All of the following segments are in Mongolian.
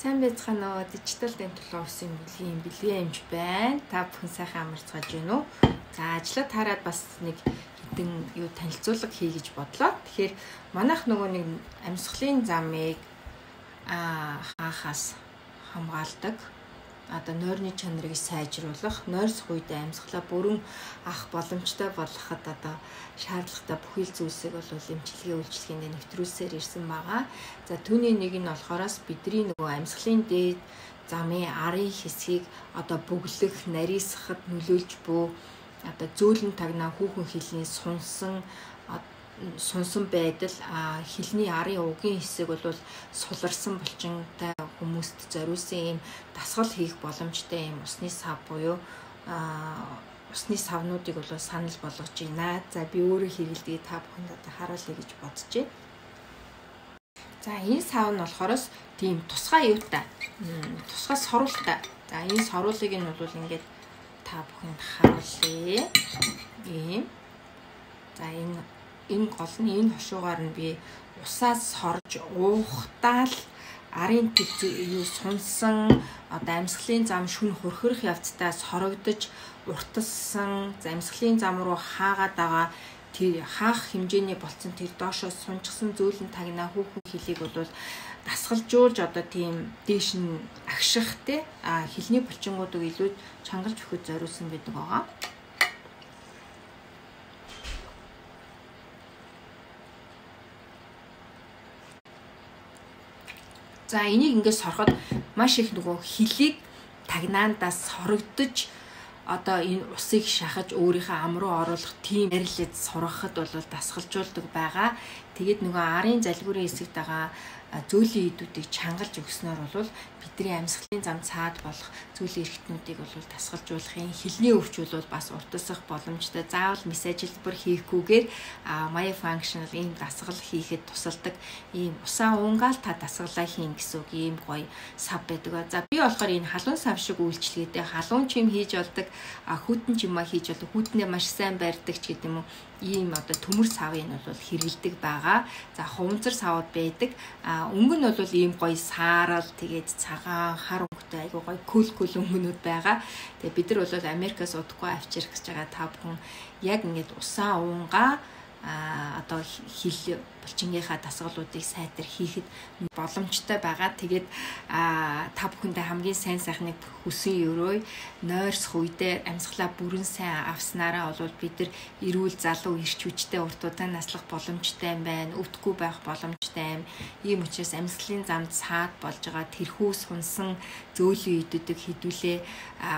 Сайн байцгаана уу? Дижитал дентал офисын бэлгийн бэлгийн амж байна. Та бүхэн сайхан амарцгааж байна уу? За ажлаа тараад бас нэг хэдэн юу танилцуулга хий гэж бодлоо. Тэгэхээр манайх нөгөө нэг амьсгалын замыг аа хаахаас хамгаалдаг одоо нойрны чанарыг сайжруулах, нойрсох үедээ амьсгалаа бүрэн авах боломжтой болгоход одоо шаардлагатай бүхэл зүйлсийг бол эмчилгээ үйлчлэгээнд нэвтрүүлсээр ирсэн байгаа. За түүний нэг нь болохоороос бидний нөгөө амьсгалын дээд замын арын хэсгийг одоо бүглэх, нарийсахад нөлөөлж буй одоо зөөлөн тагнаа хүүхэн хилний сунсан сунсан байдал хилний арын угийн хэсэг бол суларсан булчинтай хүмүүст зориулсан ийм дасгал хийх боломжтой ийм усны сав буюу усны савнуудыг бол санал болгож байна. За би өөрөө хэрэгэлдэг та бүхэнд одоо харуулъя гэж бодож байна. За энэ сав нь болохоос тийм тусгай юутай. Тусгай соруулттай. За энэ соруулыг нь бол ингээд та бүхэнд харуулъя. Ийм. За энэ энэ гол нь энэ хошуугаар нь би усаас сорж уухтаал арын төв юу сунсан одоо амьсгалын зам шүн хөрхөрөх явцдаа сорогдож уртассан амьсгалын зам руу хаагаад байгаа тэр хаах хэмжээний болцсон тэр доошоо сунчсан зөөлөн тагнаа хүүхэн хилийг бол дасгалжуулж одоо тийм дээш нь агших те а хилний булчингуудыг илүү чангалж өгөхөд зориулсан байдаг байгаа. За энийг ингээд сороход маш их нөгөө хилийг тагнаандаас сорогдож одоо энэ усыг шахаж өөрийнхөө ам руу оруулах тийм ярилэд сургахад бол дасгалжуулдаг байгаа. Тэгээд нөгөө арын залгуурын хэсэгт байгаа зөүлийн идүүдийг чангалж өгснөөр бол бидний амьсгалын зам цаад болох зөүлийн эргэтнүүдийг бол тасгалжуулахын хилний өвч бол бас уртасах боломжтой. Заавал мессежлбэр хийхгүйгээр Maya Functional ийм дасгал хийхэд тусалдаг ийм усаа уунгаал та дасгалаа хийн гэсэн үг ийм гоё сав байдаг. За би болохоор энэ халуун сав шиг үйлчлэгээтэй халуун чим хийж болдог, хүтэн чимаа хийж болдог, хүтнээ маш сайн барьдаг ч гэдэг юм уу ийм одоо төмөр савыг нь бол хэрэгэлдэг байгаа. За хуванцар савууд байдаг. А өнгө нь бол ийм гоё саарал тэгээд цагаан хар өнгөтэй айгуу гоё кул кул өнгөнүүд байгаа. Тэгээд бид нар бол Америкаас удахгүй авчирх гэж байгаа та бүхэн яг ингээд усаа уунгаа а одоо хил булчингийнхаа дасгалуудыг сайтар хийхэд боломжтой байгаа. Тэгээд а та бүхэндээ хамгийн сайн сайхныг хүсэн өрөө нойрсох үедээ амьсгалаа бүрэн сайн авснараа бол бид нар эрүүл залуу ирч хүчтэй урт удаан наслах боломжтой юм байна. Өвдөхгүй байх боломжтой юм. Ийм учраас амьсгалын замд саад болж байгаа тэрхүү сунсан зөөлөн идүүдийг хідүүлээ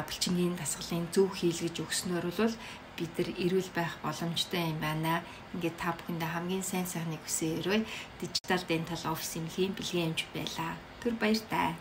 булчингийн дасгалын зөв хийлгэж өгснөөр бол бид нар эрүүл байх боломжтой юм байна. Ингээд та бүхэндээ хамгийн сайн сайхныг хүсээрэй. Дижитал дентал офис эмнэлгийн бэлгийн эмч байлаа. Түр баяр таа.